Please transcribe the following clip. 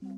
Yeah.